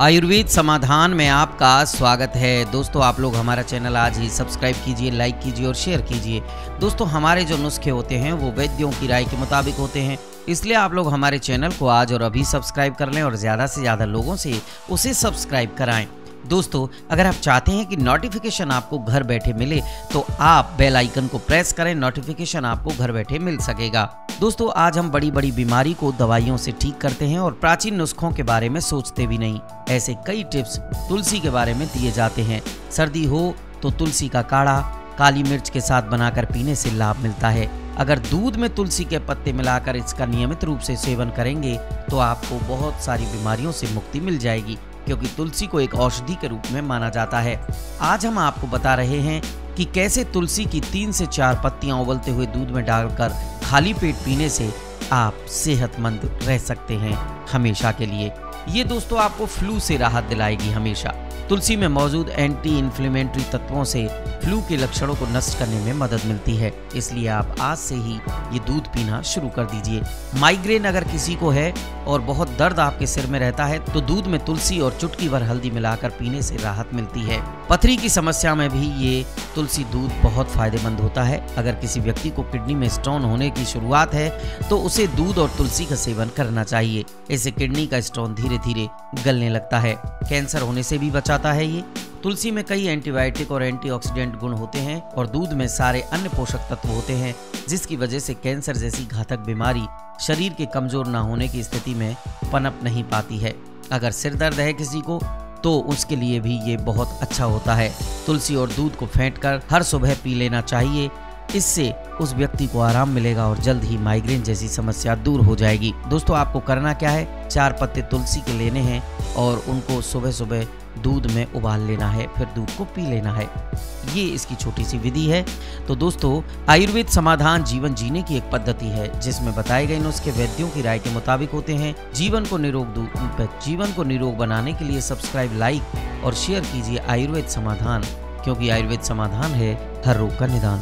आयुर्वेद समाधान में आपका स्वागत है। दोस्तों, आप लोग हमारा चैनल आज ही सब्सक्राइब कीजिए, लाइक कीजिए और शेयर कीजिए। दोस्तों, हमारे जो नुस्खे होते हैं, वो वैद्यों की राय के मुताबिक होते हैं। इसलिए आप लोग हमारे चैनल को आज और अभी सब्सक्राइब कर लें और ज़्यादा से ज़्यादा लोगों से उसे सब्सक्राइब कराएँ। दोस्तों, अगर आप चाहते हैं कि नोटिफिकेशन आपको घर बैठे मिले तो आप बेल आइकन को प्रेस करें नोटिफिकेशन आपको घर बैठे मिल सकेगा। दोस्तों, आज हम बड़ी बड़ी बीमारी को दवाइयों से ठीक करते हैं और प्राचीन नुस्खों के बारे में सोचते भी नहीं। ऐसे कई टिप्स तुलसी के बारे में दिए जाते हैं। सर्दी हो तो तुलसी का काढ़ा, काली मिर्च के साथ बनाकर पीने से लाभ मिलता है। अगर दूध में तुलसी के पत्ते मिलाकर इसका नियमित रूप से सेवन करेंगे तो आपको बहुत सारी बीमारियों से मुक्ति मिल जाएगी। क्योंकि तुलसी को एक औषधि के रूप में माना जाता है। आज हम आपको बता रहे हैं कि कैसे तुलसी की तीन से चार पत्तियाँ उबलते हुए दूध में डालकर खाली पेट पीने से आप सेहतमंद रह सकते हैं हमेशा के लिए। ये दोस्तों आपको फ्लू से राहत दिलाएगी हमेशा। तुलसी में मौजूद एंटी इन्फ्लेमेटरी तत्वों से फ्लू के लक्षणों को नष्ट करने में मदद मिलती है। इसलिए आप आज से ही ये दूध पीना शुरू कर दीजिए। माइग्रेन अगर किसी को है और बहुत दर्द आपके सिर में रहता है तो दूध में तुलसी और चुटकी भर हल्दी मिलाकर पीने से राहत मिलती है। पथरी की समस्या में भी ये तुलसी दूध बहुत फ़ायदेमंद होता है। अगर किसी व्यक्ति को किडनी में स्टोन होने की शुरुआत है तो उसे दूध और तुलसी का सेवन करना चाहिए। इससे किडनी का स्टोन धीरे धीरे गलने लगता है। कैंसर होने से भी बचाता है ये। तुलसी में कई एंटीबायोटिक और एंटीऑक्सीडेंट गुण होते हैं और दूध में सारे अन्य पोषक तत्व होते हैं, जिसकी वजह से कैंसर जैसी घातक बीमारी शरीर के कमज़ोर ना होने की स्थिति में पनप नहीं पाती है। अगर सिर दर्द है किसी को तो उसके लिए भी ये बहुत अच्छा होता है। तुलसी और दूध को फेंट कर हर सुबह पी लेना चाहिए। इससे उस व्यक्ति को आराम मिलेगा और जल्द ही माइग्रेन जैसी समस्या दूर हो जाएगी। दोस्तों, आपको करना क्या है? चार पत्ते तुलसी के लेने हैं और उनको सुबह सुबह दूध में उबाल लेना है, फिर दूध को पी लेना है। ये इसकी छोटी सी विधि है। तो दोस्तों, आयुर्वेद समाधान जीवन जीने की एक पद्धति है, जिसमें बताए गए नुस्खे वैद्यों की राय के मुताबिक होते हैं। जीवन को निरोग जीवन को निरोग बनाने के लिए सब्सक्राइब, लाइक और शेयर कीजिए आयुर्वेद समाधान, क्योंकि आयुर्वेद समाधान है हर रोग का निदान।